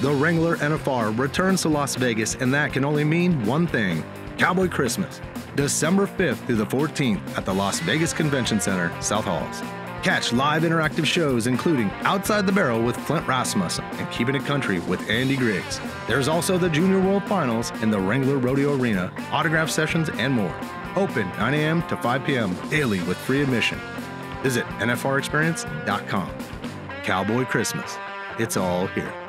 The Wrangler NFR returns to Las Vegas, and that can only mean one thing Cowboy Christmas, December 5th through the 14th at the Las Vegas Convention Center, South Halls. Catch live interactive shows including Outside the Barrel with Flint Rasmussen and Keeping It Country with Andy Griggs. There's also the Junior World Finals in the Wrangler Rodeo Arena, autograph sessions, and more. Open 9 a.m. to 5 p.m. daily with free admission. Visit NFRExperience.com. Cowboy Christmas. It's all here.